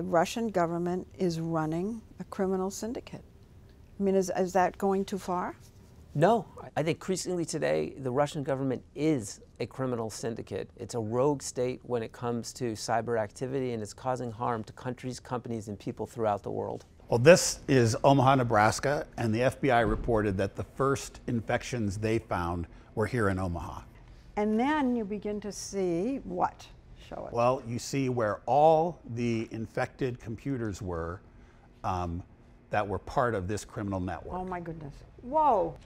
the Russian government is running a criminal syndicate. I mean, is, is that going too far? No. I think increasingly today, the Russian government is a criminal syndicate. It's a rogue state when it comes to cyber activity, and it's causing harm to countries, companies, and people throughout the world. Well, this is Omaha, Nebraska, and the FBI reported that the first infections they found were here in Omaha. And then you begin to see what? Show us. Well, you see where all the infected computers were um, that were part of this criminal network. Oh my goodness. Whoa.